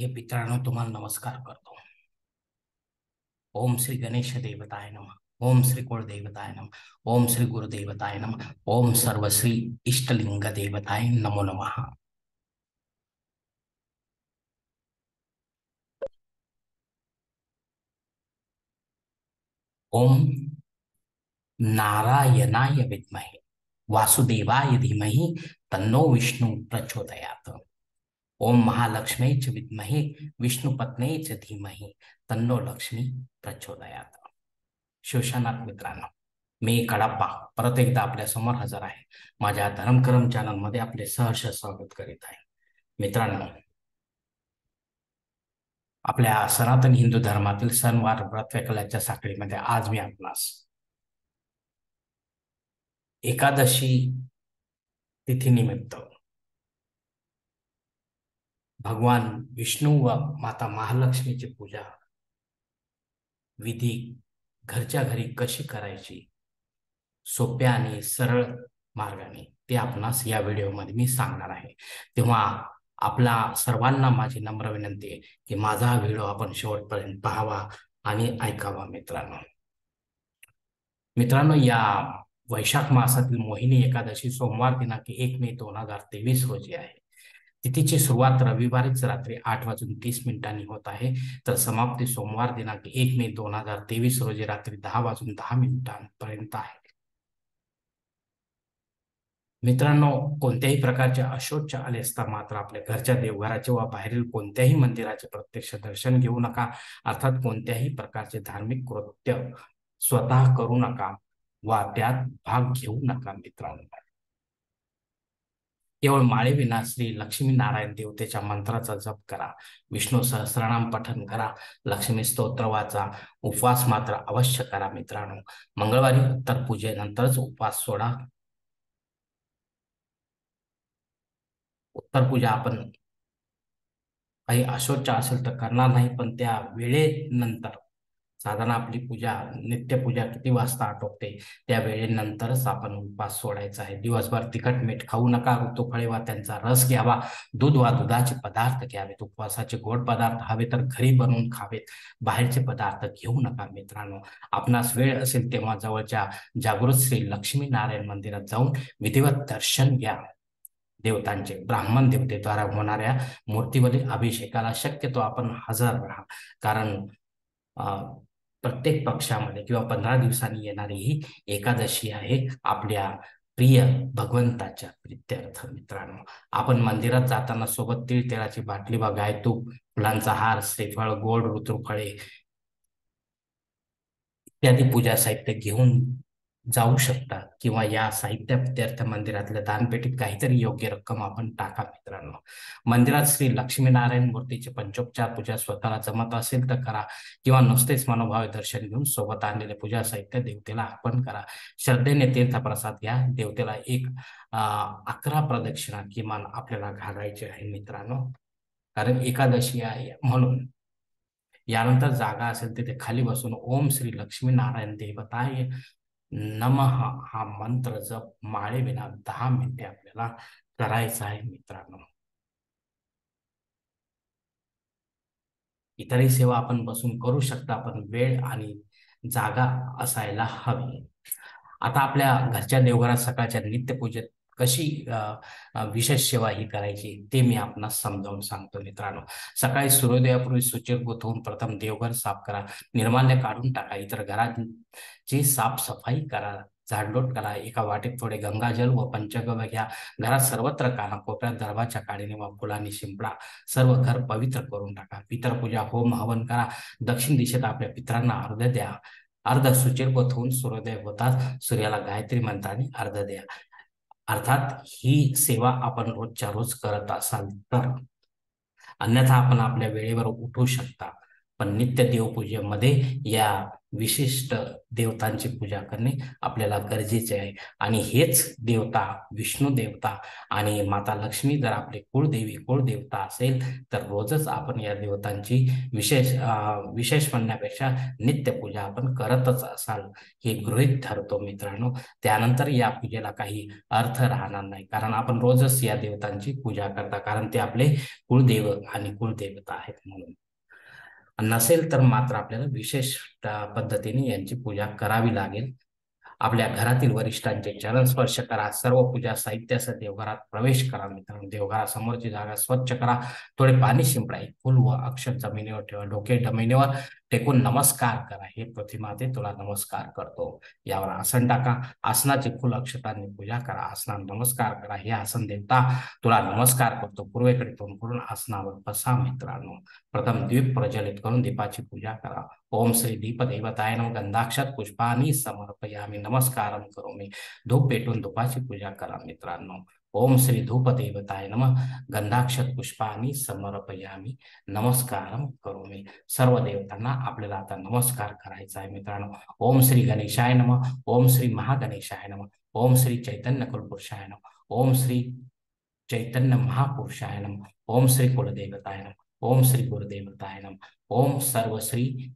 हे पितरांनो तुम्हाला नमस्कार करतो. ओम श्री गणेश देवताय नम. ओम श्री कुळदेवताय नम. ओम श्री गुरुदेवताय नम. ओम सर्वश्री इष्टलिंग देवताय नमो नमः. ओम नारायणाय विद्महे. वासुदेवाय धीमहि. तन्नो विष्णू प्रचोदयात. ओम महालक्ष्मी च विद्महे विष्णुपत्ने च धीमहि तन्नो लक्ष्मी प्रचोदयात. शिवशानाथ मित्रांनो मी कडाप्पा परत एकदा आपल्यासमोर हजर आहे. माझ्या धर्मकरम चॅनलमध्ये आपले सहर्ष स्वागत करीत आहे. मित्रांनो आपल्या सनातन हिंदू धर्मातील सणवार व्रतवैकल्याच्या साखळीमध्ये आज मी आपणास एकादशी तिथीनिमित्त भगवान विष्णू व माता महालक्ष्मीची पूजा. विधी घरच्या घरी कशी करायची? सोप्या आणि सरळ मार्गाने ते आपणास या व्हिडिओमध्ये मी सांगणार आहे. तेव्हा आपला सर्वांना माझी नम्र विनंती आहे की माझा व्हिडिओ आपण शेवटपर्यंत पाहावा आणि ऐकावा मित्रांनो. मित्रांनो या वैशाख मासातील मोहिनी एकादशी सोमवार दिनांक एक मे दोन हजार तेवीस रोजी आहे. तिथीची सुरुवात रविवारीच रात्री आठ वाजून तीस मिनिटांनी होत आहे. तर समाप्ती सोमवार दिनांक एक मे दोन हजार तेवीस रोजी रात्री दहा वाजून दहा मिनिटांपर्यंत आहे. मित्रांनो कोणत्याही प्रकारचे अशोच आले असता मात्र आपल्या घरच्या देवघराचे व बाहेरील कोणत्याही मंदिराचे प्रत्यक्ष दर्शन घेऊ नका. अर्थात कोणत्याही प्रकारचे धार्मिक कृत्य स्वतः करू नका वा त्यात भाग घेऊ नका मित्रांनो. केवळ माळे विना श्री लक्ष्मी नारायण देवतेच्या मंत्राचा जप करा. विष्णू सहस्रनाम पठन करा. लक्ष्मी स्तोत्र वाचा. उपवास मात्र अवश्य करा मित्रांनो. मंगळवारी उत्तर पूजेनंतरच उपवास सोडा. उत्तर पूजा आपण काही अशोच असेल तर करणार नाही पण त्या वेळेनंतर साधारण आपली पूजा नित्यपूजा किती वाजता आटोपते? त्या वेळेनंतरच आपण उपवास सोडायचा आहे. दिवसभर तिखट मीठ खाऊ नका ऋतुफळे वा त्यांचा रस घ्यावा. दूध वा दुधाचे पदार्थ घ्यावेत. उपवासाचे गोड पदार्थ हवे तर घरी बनवून खावेत. बाहेरचे पदार्थ घेऊ नका मित्रांनो. आपणास वेळ असेल तेव्हा जवळच्या जागृत श्री लक्ष्मीनारायण मंदिरात जाऊन विधिवत दर्शन घ्या. देवतांचे ब्राह्मण देवतेद्वारा होणाऱ्या मूर्तीवरील अभिषेकाला शक्यतो आपण हजर राहा. कारण प्रत्येक पक्षामध्ये किंवा पंधरा दिवसांनी येणारी ही एकादशी आहे आपल्या प्रिय भगवंताच्या प्रित्यर्थ मित्रांनो. आपण मंदिरात जाताना सोबत तीळ तेलाची बाटली वा गायतूप फुलांचा हार श्रीफळ गोड ऋतुफळे इत्यादी पूजा साहित्य घेऊन जाऊ शकता किंवा या साहित्य विद्यार्थ मंदिरातल्या दानपेटीत काहीतरी योग्य रक्कम आपण टाका मित्रांनो. मंदिरात श्री लक्ष्मीनारायण मूर्तीचे पंचोपचार पूजा स्वतःला जमत असेल तर करा किंवा नुसतेच मनोभावे दर्शन घेऊन सोबत आणलेले पूजा साहित्य देवतेला अर्पण करा. श्रद्धेने तीर्थप्रसाद घ्या. देवतेला एक अकरा प्रदक्षिणा किमान आपल्याला घालायचे आहे मित्रांनो. कारण एकादशी आहे म्हणून. यानंतर जागा असेल तिथे खाली बसून ओम श्री लक्ष्मी नारायण देवताय. नम हा मंत्र जप माळे विना दहा मिनिटे आपल्याला करायचा आहे मित्रांनो. इतरही सेवा आपण बसून करू शकता पण वेळ आणि जागा असायला हवी. आता आपल्या घरच्या देवघरात सकाळच्या नित्यपूजेत कशी विशेष सेवा ही करायची ते मी आपणास समजावून सांगतो मित्रांनो. सकाळी सूर्योदयापूर्वी सुचिरभूत होऊन प्रथम देवघर साफ करा निर्माल्य काढून टाका इतर घराची साफसफाई करा झाडलोट करा एका वाटेत थोडे गंगाजल व पंचगव्य घ्या घरात सर्वत्र काना कोपऱ्यात दरबाच्या काडीने व फुलांनी शिंपडा सर्व घर पवित्र करून टाका पितरपूजा होम हवन करा दक्षिण दिशेत आपल्या पित्रांना अर्ध द्या अर्ध सुचिरपत होऊन सूर्योदय होताच सूर्याला गायत्री मंत्राने अर्ध द्या. अर्थात ही सेवा आपण रोजच्या रोज करत असाल तर. अन्यथा आपण आपल्या वेळेवर उठू शकता. पण नित्य देवपूजेमध्ये या विशिष्ट देवतांची पूजा करणे आपल्याला गरजेचे आहे. आणि हेच देवता विष्णू देवता आणि माता लक्ष्मी जर आपले कुळदेवी कुळदेवता असेल तर रोजच आपण या देवतांची विशेष विशेष म्हणण्यापेक्षा नित्यपूजा आपण करतच असाल हे गृहित ठरतो मित्रांनो. त्यानंतर या पूजेला काही अर्थ राहणार नाही. कारण आपण रोजच या देवतांची पूजा करता. कारण ते आपले कुळदेव आणि कुळदेवता आहेत म्हणून. नसेल तर मात्र आपल्याला विशेष पद्धतीने यांची पूजा करावी लागेल. आपल्या घरातील वरिष्ठांचे चरण स्पर्श करा. सर्व पूजा साहित्यासह देवघरात प्रवेश करा मित्रांनो. देवघरासमोरची जागा स्वच्छ करा. थोडे पाणी शिंपडा. फुल व अक्षर जमिनीवर ठेवा. डोके जमिनीवर टेकून नमस्कार करा. हे प्रतिमाते तुला नमस्कार करतो. यावर आसन टाका. आसनाची फुल अक्षतांनी पूजा करा. आसना नमस्कार करा. हे आसन देवता तुला नमस्कार करतो. पूर्वेकडे तोंड करून आसनावर बसा मित्रांनो. प्रथम दीप प्रज्वलित करून दीपाची पूजा करा. ओम श्री दीप देवताय नम. गंधाक्षत पुष्पानी समर्पयामी. नमस्कार करू मी धूप पेटून धुपाची पूजा करा मित्रांनो. ओम श्री धूपदेवताय नम। गंधाक्षत पुष्पानी समर्पयामी। नमस्कार करोमी। सर्व देवतांना आपल्याला आता नमस्कार करायचा आहे मित्रांनो। ओम श्री गणेशाय नम। ओम श्री महागणेशाय नम। ओम श्री चैतन्य कुलपुरुषाय नम। ओम श्री चैतन्य महापुरुषाय नम। ओम श्री कुलदेवताय नम। ओम श्री गुरुदेवताय नम। ओम सर्व श्री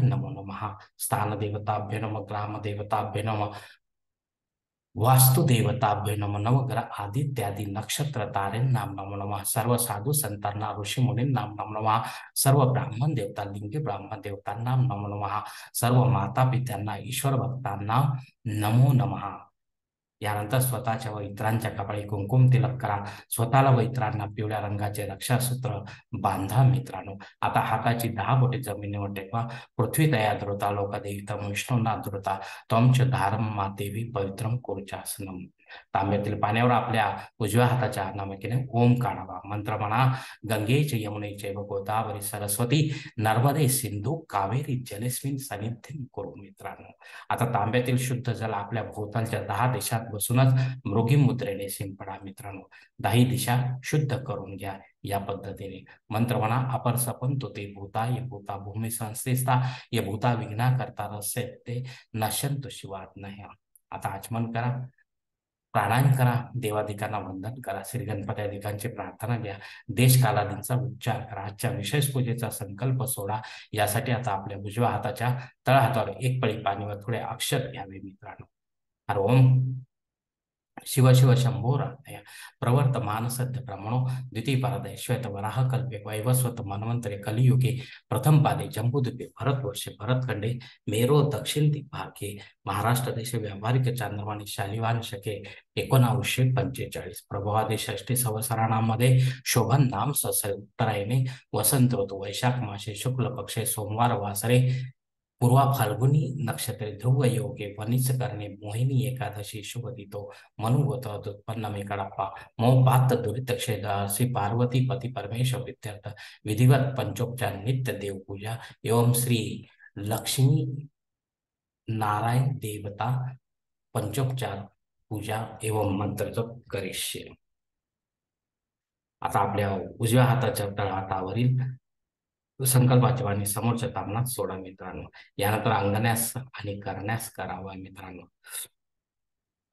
नमो नमः। स्थानदेवताभ्य नम ग्रामदेवताभ्य नम। वास्तुदेवताभ्य नम नवग्रह आदित्यादी नक्षत्र तारे नाम नम नम सर्व साधू संतांना ऋषी मुनी नाम नम नम सर्व ब्राह्मण देवता लिंगी ब्राह्मण देवतांना नम नम सर्व माता पित्यांना ईश्वर भक्तांना नमो नमः। यानंतर स्वतःच्या व इतरांच्या कपाळी कुंकुम तिलक करा. स्वतःला व इतरांना पिवळ्या रंगाचे रक्षासूत्र बांधा मित्रांनो. आता हाताची दहा बोटे जमिनीवर टेकवा. पृथ्वी तया धृता लोकदेवी तम विष्णूना धृता तमच धारम देवी पवित्रम कुरुचासनम तांब्यातील पाण्यावर आपल्या उजव्या हाताच्या नामकीने ओम काढावा. मंत्र म्हणा गंगेचे यमुनेचे व गोदावरी सरस्वती नर्मदे सिंधू कावेरी जलेस्मिन सानिध्य करू मित्रांनो. आता तांब्यातील शुद्ध जल आपल्या भोवतालच्या दहा देशात बसूनच मृगी मुद्रेने शिंपडा मित्रांनो. दाही दिशा शुद्ध करून घ्या या पद्धतीने. मंत्र म्हणा अपर सपन तो ते भूता ये भूता भूमी संस्थेस्ता ये भूता विघ्ना करता रस्य ते नशंत शिवात नाही आता आचमन करा प्राणायाम करा देवाधिकांना वंदन करा श्री गणपती अधिकांची प्रार्थना घ्या देश कालादींचा उच्चार करा आजच्या विशेष पूजेचा संकल्प सोडा यासाठी आता आपल्या उजव्या हाताच्या तळहातावर एक पळी पाणीवर थोडे अक्षर घ्यावे मित्रांनो. हर ओम. शिव शिव शंभो राधय प्रवर्तमान सत्य ब्रह्मणो द्वितीय पारदय श्वेत वराह कल्पे वैवस्वत मनवंतरे कलियुगे। प्रथम पादे जम्बूद्वीपे भरतवर्षे भरतखंडे मेरो दक्षिण दिग्भागे महाराष्ट्र देश व्यावहारिक चांद्रमानी शालिवान शके। एकोणावीसशे पंचेचाळीस। प्रभवादी षष्टी संवत्सराणामध्ये शोभन नाम ससरे उत्तरायणे वसंत ऋतू वैशाख मासे शुक्ल पक्षे सोमवार वासरे। पूर्वा फाल्गुनी नक्षत्रे ध्रुव योगे वनिच करणे मोहिनी एकादशी शुभ दितो मनुगत उत्पन्न कडप्पा मो पात दुरित श्री पार्वती पती परमेश्वर विद्यार्थ विधिवत पंचोपचार नित्य देवपूजा एवं श्री लक्ष्मी नारायण देवता पंचोपचार पूजा एवं मंत्र जप करिष्ये. आता आपल्या उजव्या हाताच्या तळहातावरील संकल्पाच्या आणि समोरच्या तामनात सोडा मित्रांनो. यानंतर अंगण्यास आणि करण्यास करावा मित्रांनो.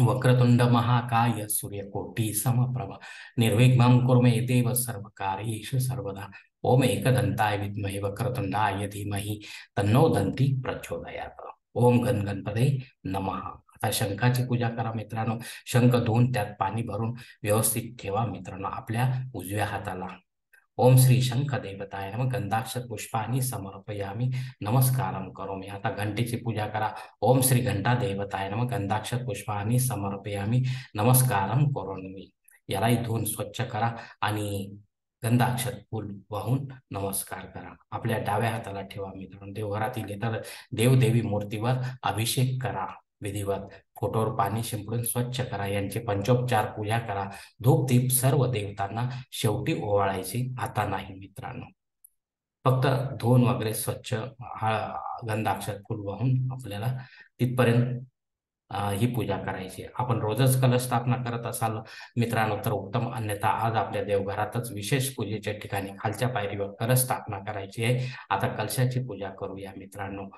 वक्रतुंड महाकाय सूर्यकोटी समप्रभ निर्विघ्नं कुर्मे देव सर्व कार्येषु सर्वदा. ओम एकदंताय विद्महे वक्रतुंडाय धीमहि. तन्नो दंती प्रचोदयात. ओम गण गणपते नमः. आता शंखाची पूजा करा मित्रांनो. शंख धुवून त्यात पाणी भरून व्यवस्थित ठेवा मित्रांनो. आपल्या उजव्या हाताला. ओम श्री शंख देवताय नम गंधाक्षर पुष्पानी समर्पयामी। नमस्कारम करोमी। आता घंटेची पूजा करा। ओम श्री घंटा देवताय नम गंधाक्षर पुष्पानी समर्पयामी। नमस्कारम करोमी। यालाही धुवून स्वच्छ करा आणि गंधाक्षर फूल वाहून नमस्कार करा। आपल्या डाव्या हाताला ठेवा मित्रांनो। देवघरातील इतर देवदेवी मूर्तीवर अभिषेक करा। विधिवत. फोटोवर पाणी शिंपडून स्वच्छ करा. यांचे पंचोपचार पूजा करा. धूपदीप सर्व देवतांना शेवटी ओवाळायची. आता नाही मित्रांनो. फक्त धुवून वगैरे स्वच्छ गंधाक्षर फुल वाहून आपल्याला तिथपर्यंत ही पूजा करायची. आपण रोजच कलश स्थापना करत असाल मित्रांनो तर उत्तम. अन्यथा आज आपल्या देवघरातच विशेष पूजेच्या ठिकाणी खालच्या पायरीवर कलश स्थापना करायची आहे. आता कलशाची पूजा करूया मित्रांनो.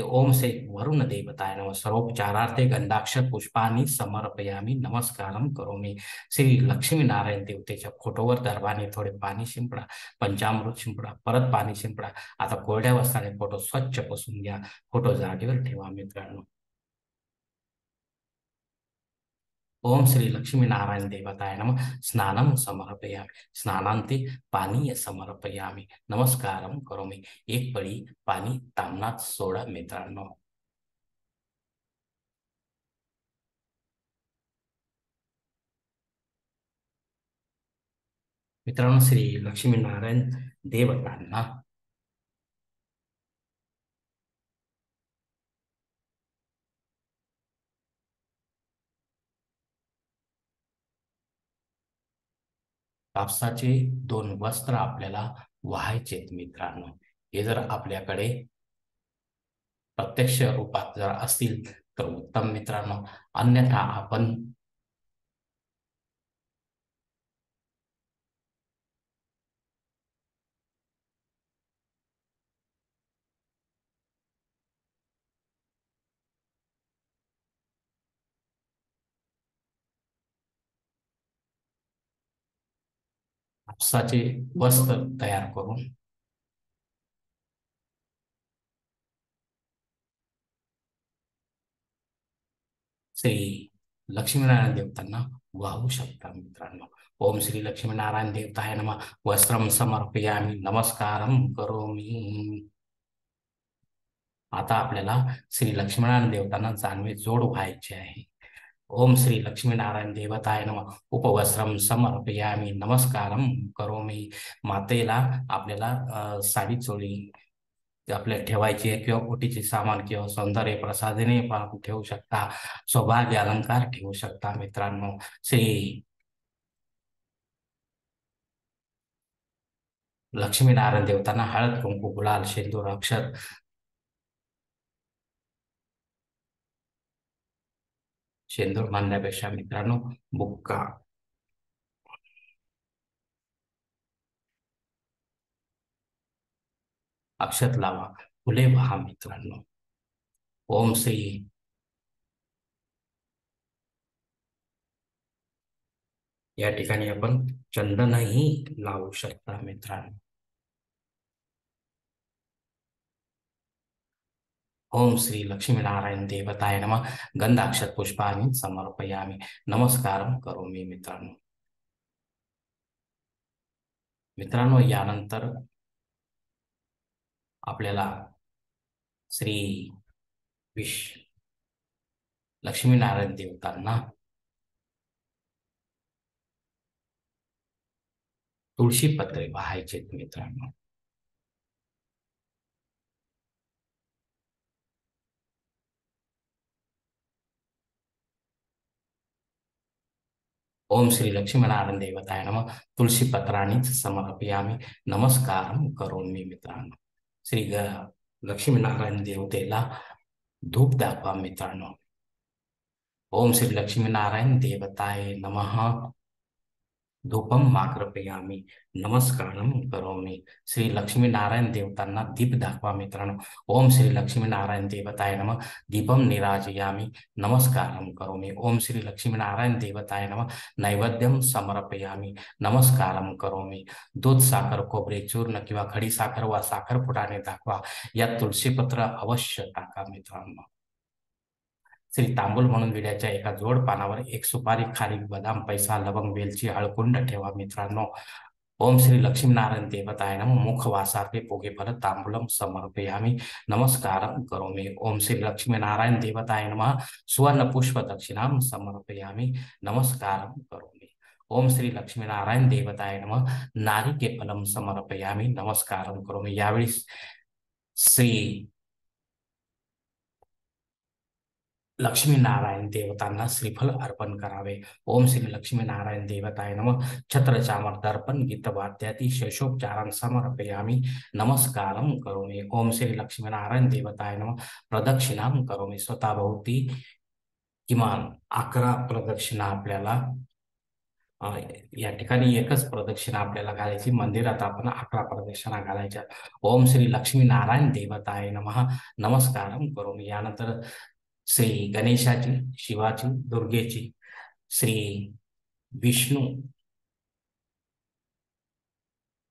ओम से वरुण देवताय नम। सर्वोपचारार्थे गंधाक्षर पुष्पानी समर्पयामी। नमस्कारम करोमी। श्री लक्ष्मी नारायण देवतेच्या फोटोवर दरबाने थोडे पाणी शिंपडा पंचामृत शिंपडा परत पाणी शिंपडा. आता कोरड्या वस्त्राने फोटो स्वच्छ पुसून घ्या. फोटो जागेवर ठेवा मित्रांनो. ओम श्री लक्ष्मी नारायण देवताय नम। स्नानम समर्पयामी। स्नानांती पाणी समर्पयामी। नमस्कारम करोमी। एक पळी पाणी तामनात सोडा मित्रांनो। मित्रांनो श्री लक्ष्मी नारायण देवतांना कापसाचे दोन वस्त्र आपल्याला व्हायचेत मित्रांनो. हे जर आपल्याकडे प्रत्यक्ष रूपात जर असतील तर उत्तम मित्रांनो. अन्यथा आपण कापसाचे वस्त्र तयार करून श्री लक्ष्मीनारायण देवतांना वाहू शकता मित्रांनो. ओम श्री लक्ष्मीनारायण देवताय नम. वस्त्रम समर्पयामी. नमस्कारम करोमी. आता आपल्याला श्री लक्ष्मीनारायण देवतांना जानवे जोड व्हायचे आहे. ओम श्री लक्ष्मीनारायण देवताय नम। उपवस्त्रम समर्पयामी। नमस्कारम करोमी। मातेला आपल्याला साडी चोळी आपल्या ठेवायची आहे किंवा ओटीचे सामान किंवा सौंदर्य प्रसादने पण ठेवू शकता सौभाग्य अलंकार ठेवू शकता मित्रांनो. श्री लक्ष्मीनारायण देवतांना हळद कुंकू गुलाल शेंदूर अक्षर शेंदूर मानण्यापेक्षा मित्रांनो बुक्का. अक्षत लावा. फुले वहा मित्रांनो. ओम श्री या ठिकाणी आपण चंदनही लावू शकता मित्रांनो. ओम श्री लक्ष्मीनारायण देवताय नम। गंधाक्षत पुष्पानी समर्पयामी। नमस्कार करू मी मित्रांनो। मित्रांनो यानंतर आपल्याला श्री विश लक्ष्मीनारायण देवतांना तुळशी पत्रे वाहायचे मित्रांनो। ओम श्री लक्ष्मीनारायण देवताय नम। तुळशी पत्राणीच समर्पयामी। नमस्कार करून मी मित्रांनो। श्री ग लक्ष्मीनारायण देवतेला धूप दाखवा मित्रांनो। ओम श्री लक्ष्मीनारायण देवताय नमः। धूपम माकृपयामी नमस्कारम करोमी। श्री लक्ष्मी नारायण देवतांना दीप दाखवा मित्रांनो ओम श्री लक्ष्मी नारायण देवताय नम। दीपम निराजयामी। नमस्कारम करोमी। ओम श्री लक्ष्मी नारायण देवताय नम। नैवेद्यम समर्पयामी। नमस्कारम करोमी। दूध, साखर, खोबरे, चूर्ण किंवा खडी साखर वा साखर फुटाने दाखवा। या तुळशीपत्र अवश्य टाका मित्रांनो। श्री तांबूल म्हणून विड्याच्या एका जोड पानावर एक सुपारी खारी बदाम, पैसा, लवंग, वेलची, हळकुंड ठेवा ओम श्री लक्ष्मीनारायण देवताय नम मुख वासार्थे पोगे फल, तांबूलम समर्पयामी नमस्कार करोमी ओम श्री लक्ष्मीनारायण देवताय नम सुवर्ण पुष्प दक्षिणाम समर्पयामी नमस्कार करोमी ओम श्री लक्ष्मीनारायण देवताय नम नारिके फलम समर्पयामी नमस्कार करोमी यावेळी श्री लक्ष्मीनारायण देवतांना श्रीफल अर्पण करावे. ओम श्री लक्ष्मीनारायण देवताय नम. छत्रचामर दर्पण गीत वाद्याती समर्पयामी. नमस्कारम करोमी. ओम श्री लक्ष्मीनारायण देवताय नम. प्रदक्षिणाम करोमी. स्वतःभोवती किमान अकरा प्रदक्षिणा आपल्याला या ठिकाणी एकच प्रदक्षिणा आपल्याला घालायची. मंदिरात आपण अकरा प्रदक्षिणा घालायच्या. ओम श्री लक्ष्मी नारायण देवताय नमः. नमस्कार करून यानंतर श्री गणेशाची शिवाची दुर्गेची श्री विष्णू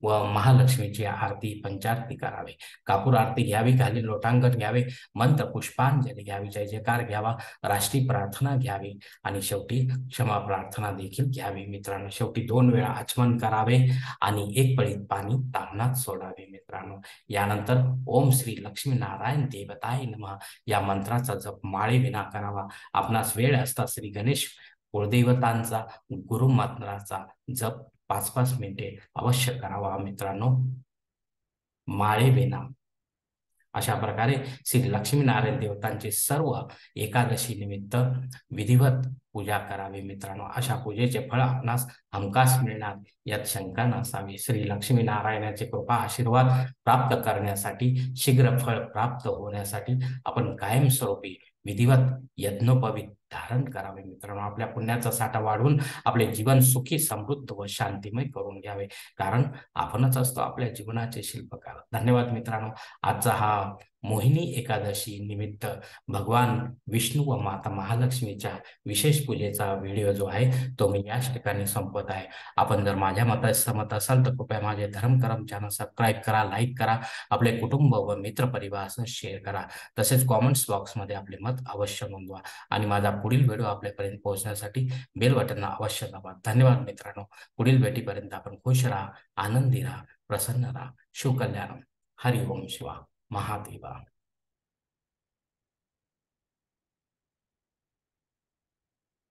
व महालक्ष्मीची आरती पंचारती करावी. कापूर आरती घ्यावी घाली लोटांगण घ्यावे मंत्र पुष्पांजली घ्यावी जय जयकार घ्यावा राष्ट्रीय प्रार्थना घ्यावी आणि शेवटी क्षमा प्रार्थना देखील घ्यावी. मित्रांनो शेवटी दोन वेळा आचमन करावे आणि एक पळीत पाणी तामनात सोडावे मित्रांनो. यानंतर ओम श्री लक्ष्मीनारायण देवताय नम. या मंत्राचा जप माळे विना करावा. आपणास वेळ असता श्री गणेश कुळदेवतांचा गुरुमंत्राचा जप पाच पाच मिनिटे अवश्य करावा मित्रांनो. माळे विना अशा प्रकारे श्री लक्ष्मीनारायण देवतांचे सर्व एकादशी निमित्त विधिवत पूजा करावी मित्रांनो. अशा पूजेचे फळ आपणास हमखास मिळणार. यात शंका नसावी. श्री लक्ष्मीनारायणाचे कृपा आशीर्वाद प्राप्त करण्यासाठी शीघ्र फळ प्राप्त होण्यासाठी आपण कायमस्वरूपी विधिवत यज्ञोपवीत धारण करावे मित्रांनो. आपल्या पुण्याचा साठा वाढवून आपले जीवन सुखी समृद्ध व शांतिमय करून घ्यावे. कारण आपणच असतो आपल्या जीवनाचे शिल्पकार. धन्यवाद मित्रांनो. आजचा हा मोहिनी एकादशी निमित्त भगवान विष्णू व माता महालक्ष्मीच्या विशेष पूजेचा व्हिडिओ जो आहे तो मी याच ठिकाणी संपत आहे. आपण जर माझ्या मता सहमत असाल तर कृपया माझे धर्मकरम चॅनल सबस्क्राईब करा लाईक करा आपले कुटुंब व मित्र परिवारासह शेअर करा. तसेच कॉमेंट्स बॉक्समध्ये आपले मत अवश्य नोंदवा. आणि माझा पुढील व्हिडिओ आपल्यापर्यंत पोहोचण्यासाठी बेल बटनला अवश्य दाबा. धन्यवाद मित्रांनो. पुढील भेटीपर्यंत आपण खुश राहा आनंदी राहा प्रसन्न राहा. शिवकल्याण हरि ओम शिवा. महादेवा.